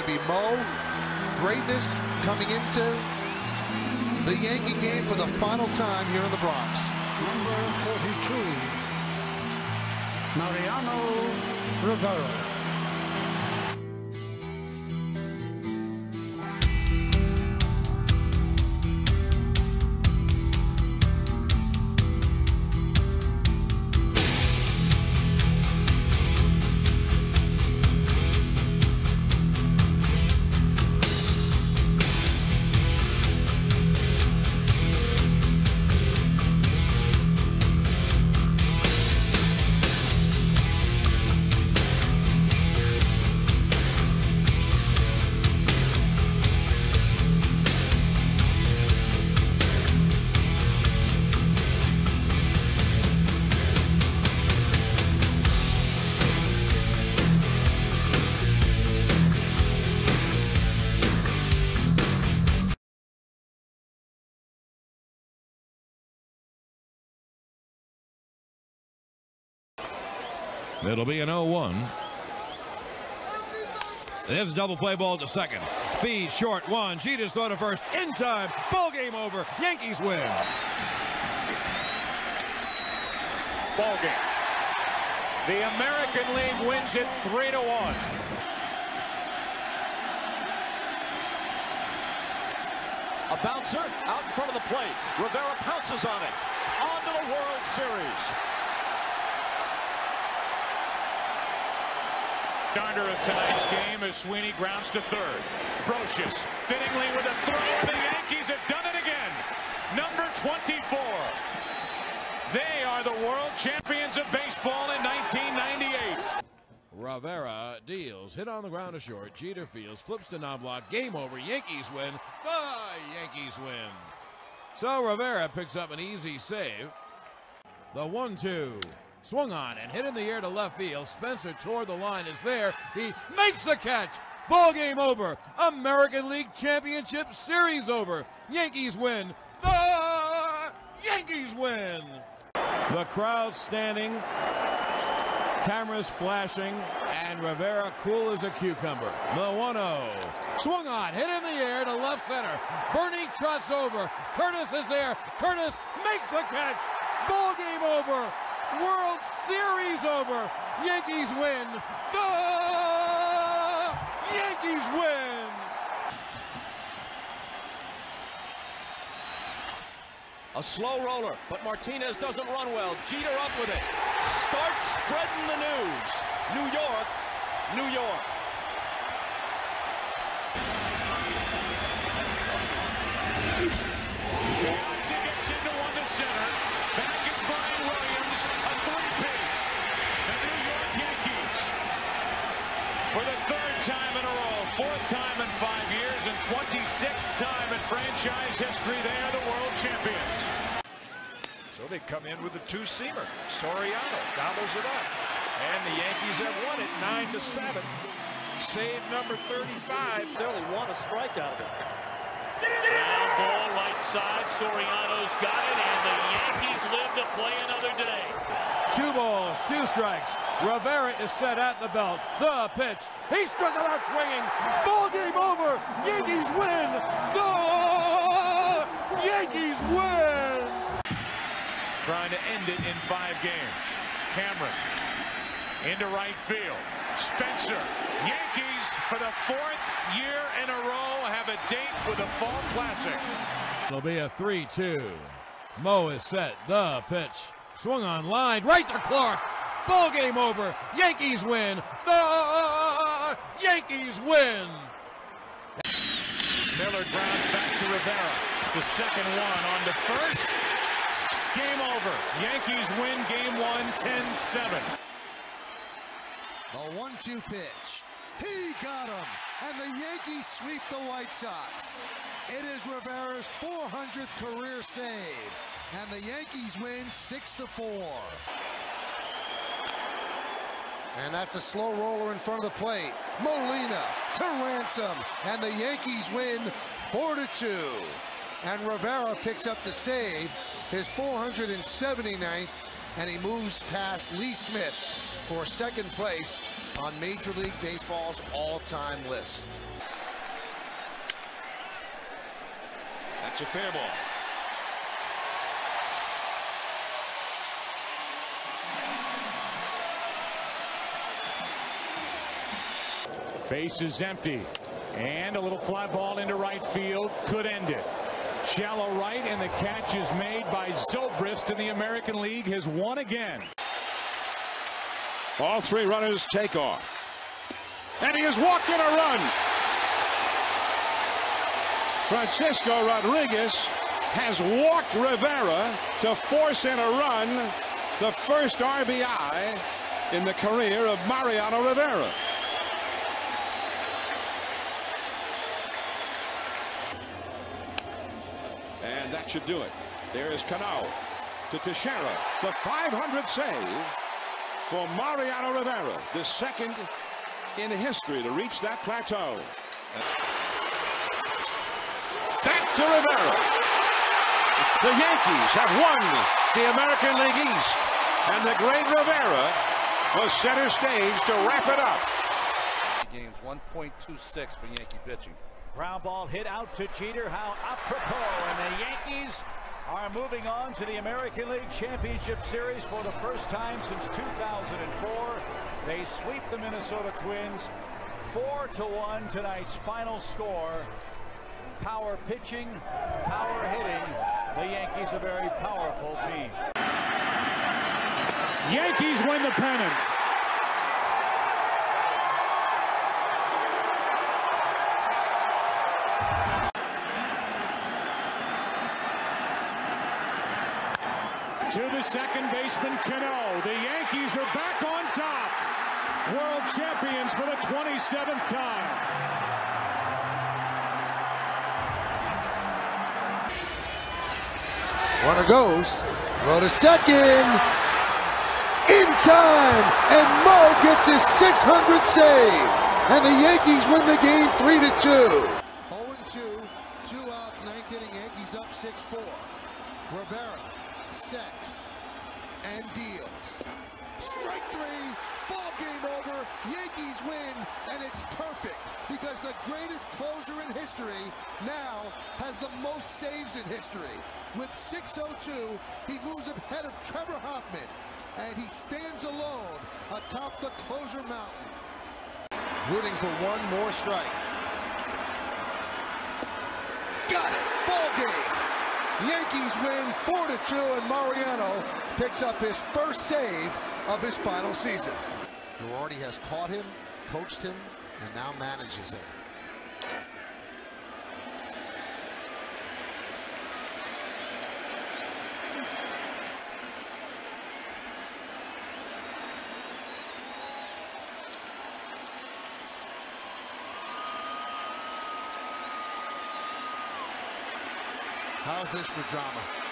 to be Mo. Greatness coming into the Yankee game for the final time here in the Bronx. Number 42, Mariano Rivera. It'll be an 0-1. There's a double play ball to second. Feed short one. Jeter's throw to first. In time. Ball game over. Yankees win. Ball game. The American League wins it 3 to 1. A bouncer out in front of the plate. Rivera pounces on it. On to the World Series. Starter of tonight's game as Sweeney grounds to third. Brosius fittingly with a throw. The Yankees have done it again. Number 24. They are the world champions of baseball in 1998. Rivera deals. Hit on the ground to short. Jeter fields. Flips to Knoblauch. Game over. Yankees win. The Yankees win. So Rivera picks up an easy save. The 1-2. Swung on and hit in the air to left field. Spencer toward the line is there. He makes the catch. Ball game over. American League Championship Series over. Yankees win. The Yankees win. The crowd standing. Cameras flashing. And Rivera cool as a cucumber. The 1-0. Swung on. Hit in the air to left center. Bernie trots over. Curtis is there. Curtis makes the catch. Ball game over. World Series over. Yankees win. The Yankees win. A slow roller, but Martinez doesn't run well. Jeter up with it. Starts spreading the news. New York, New York. 26th time in franchise history, they are the world champions. So they come in with a two-seamer. Soriano gobbles it up. And the Yankees have won it 9 to 7. Save number 35. Certainly want a strike out of it. Ground ball, right side. Soriano's got it, and the Yankees live to play another day. Two balls, two strikes. Rivera is set at the belt. The pitch. He struck him out swinging. Ball game over. Yankees win. The Yankees win. Trying to end it in five games. Cameron into right field. Spencer. Yankees, for the fourth year in a row, have a date with the Fall Classic. It'll be a 3-2. Mo is set. The pitch. Swung on line. Right to Clark. Ball game over. Yankees win. The Yankees win. Miller grounds back to Rivera. The second one on the first. Game over. Yankees win game one, 10-7. The one-two pitch. He got him, and the Yankees sweep the White Sox. It is Rivera's 400th career save, and the Yankees win six to four. And that's a slow roller in front of the plate. Molina to Ransom, and the Yankees win four to two. And Rivera picks up the save, his 479th, and he moves past Lee Smith for second place on Major League Baseball's all-time list. That's a fair ball. Base is empty. And a little fly ball into right field could end it. Shallow right, and the catch is made by Zobrist in the American League, has won again. All three runners take off. And he has walked in a run. Francisco Rodriguez has walked Rivera to force in a run, the first RBI in the career of Mariano Rivera. And that should do it. There is Cano to Teixeira. The 500th save for Mariano Rivera, the second in history to reach that plateau. Back to Rivera. The Yankees have won the American League East, and the great Rivera was center stage to wrap it up. Games 1.26 for Yankee pitching. Ground ball hit out to Jeter. How apropos. And the Yankees are moving on to the American League Championship Series for the first time since 2004. They sweep the Minnesota Twins 4 to 1 tonight's final score. Power pitching, power hitting. The Yankees a very powerful team. Yankees win the pennant. To the second baseman, Cano. The Yankees are back on top. World champions for the 27th time. Runner goes. Throw to second. In time. And Mo gets his 600th save. And the Yankees win the game 3 to 2. 0 2. Two outs, ninth inning. Yankees up 6 4. Rivera sets and deals. Strike three. Ball game over. Yankees win. And it's perfect because the greatest closer in history now has the most saves in history. With 6.02, he moves ahead of Trevor Hoffman, and he stands alone atop the closer mountain. Rooting for one more strike. Got it. Ball game. Yankees win 4-2, and Mariano picks up his first save of his final season. Girardi has caught him, coached him, and now manages him. How's this for drama?